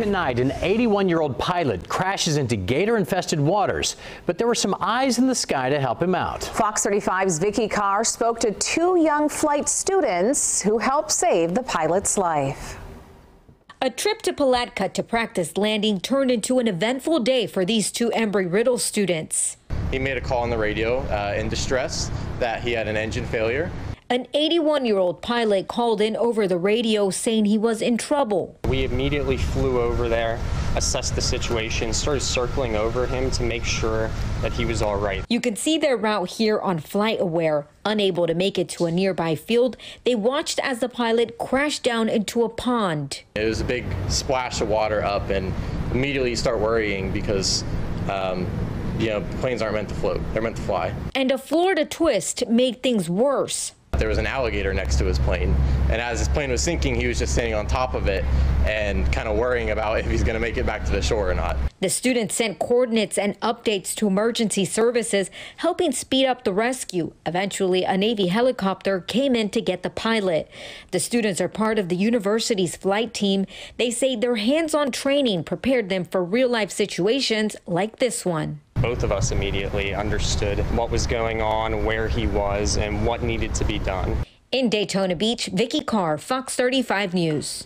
Tonight, an 81-year-old pilot crashes into gator-infested waters, but there were some eyes in the sky to help him out. Fox 35's Vicki Carr spoke to two young flight students who helped save the pilot's life. A trip to Palatka to practice landing turned into an eventful day for these two Embry-Riddle students. He made a call on the radio uh, in distress that he had an engine failure an 81 year old pilot called in over the radio saying he was in trouble. We immediately flew over there, assessed the situation, started circling over him to make sure that he was all right. You can see their route here on FlightAware. Unable to make it to a nearby field, they watched as the pilot crashed down into a pond. It was a big splash of water up, and immediately you start worrying because. Um, you know, planes aren't meant to float, they're meant to fly. And a Florida twist made things worse there was an alligator next to his plane. And as his plane was sinking, he was just standing on top of it and kind of worrying about if he's going to make it back to the shore or not. The students sent coordinates and updates to emergency services, helping speed up the rescue. Eventually, a Navy helicopter came in to get the pilot. The students are part of the university's flight team. They say their hands on training prepared them for real life situations like this one both of us immediately understood what was going on, where he was, and what needed to be done. In Daytona Beach, Vicki Carr, Fox 35 News.